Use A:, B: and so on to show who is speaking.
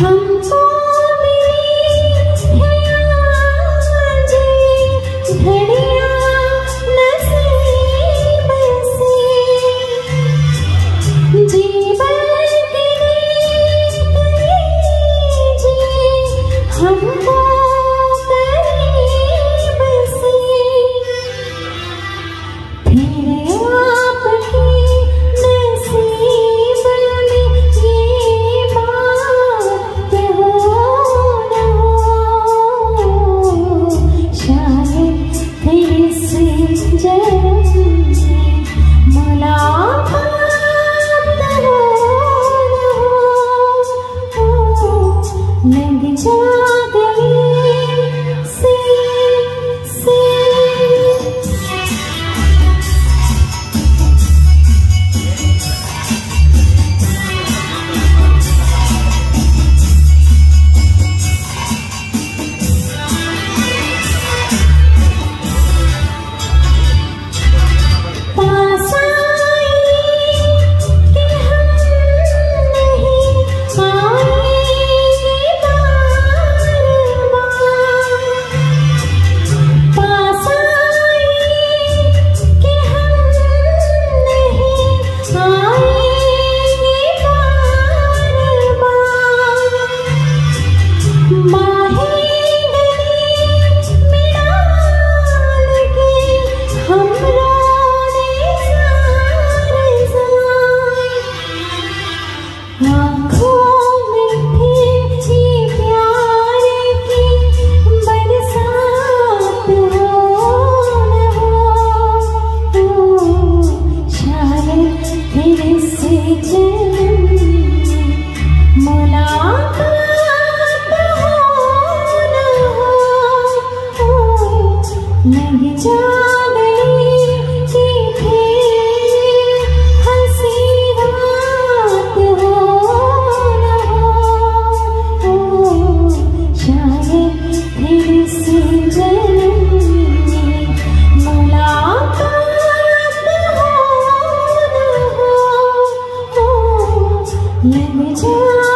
A: 한 明天就你 To.